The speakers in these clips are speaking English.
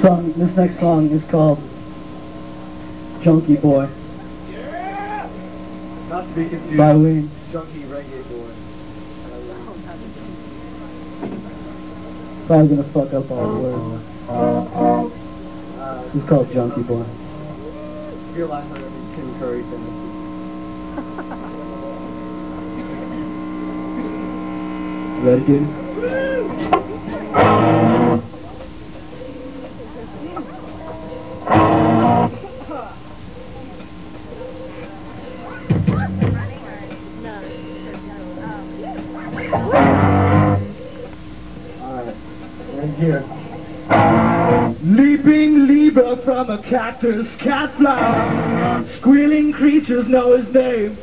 Song. This next song is called Junkie Boy Yeah! Not to be confused. by. Junkie reggae boy. Probably gonna fuck up all the words. Uh, This is called Junkie Boy. feel like I'm a Curry fantasy. Ready, dude? Leaping Libra from a cactus, cat flower. Squealing creatures know his name.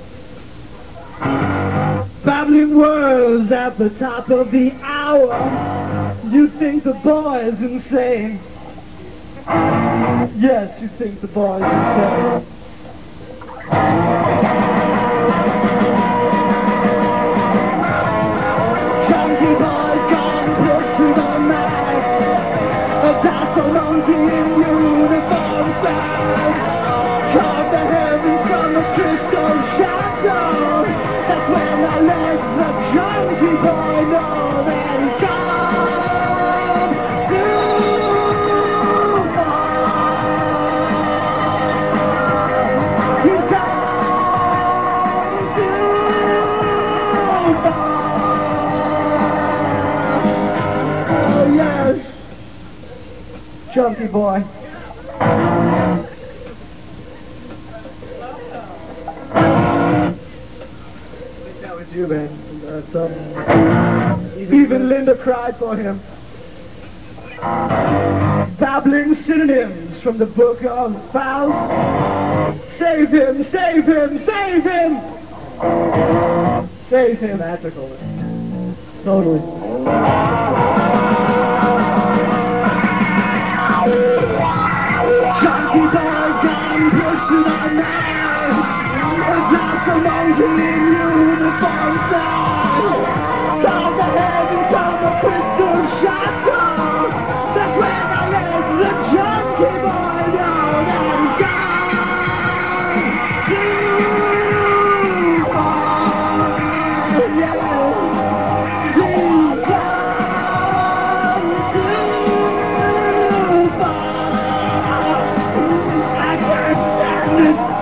Babbling words at the top of the hour. You think the boy's insane. Yes, you think the boy's insane. Crystal shadow. That's when I let the junkie boy know that he's gone too far. He's gone too far. Oh yes, junkie boy. You, man. That's um. Even Linda cried for him. Babbling synonyms from the book of vows. Save him, save him, save him! Save him. Magical. Totally. Chunky boys gone pushed to the max. It's just a monkey in uniform style. Call the a crystal. That's I the boy gone too far. Yeah. He's gone too far. I can't stand it.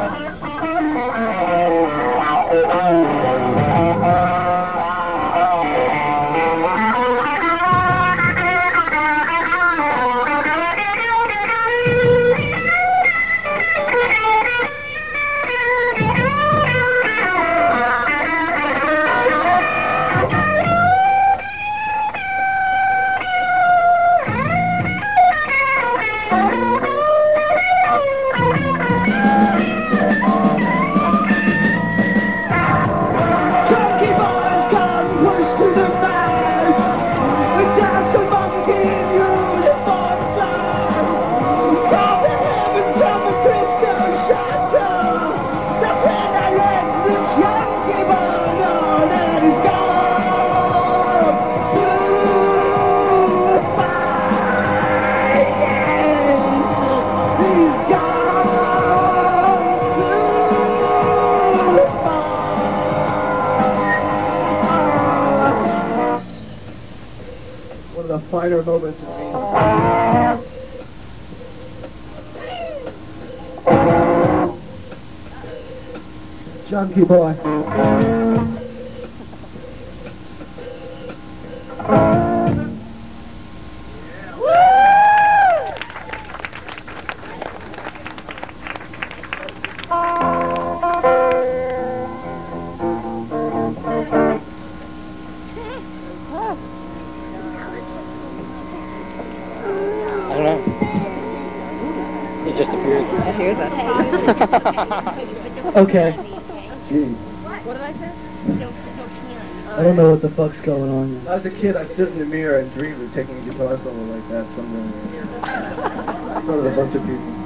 Of the finer moments of me. Junkie boy. Just appeared. I hear that. Okay. Gee. What did I say? I don't know what the fuck's going on. When I a kid, I stood in the mirror and dreamed of taking a guitar solo like that somewhere. in front of a bunch of people.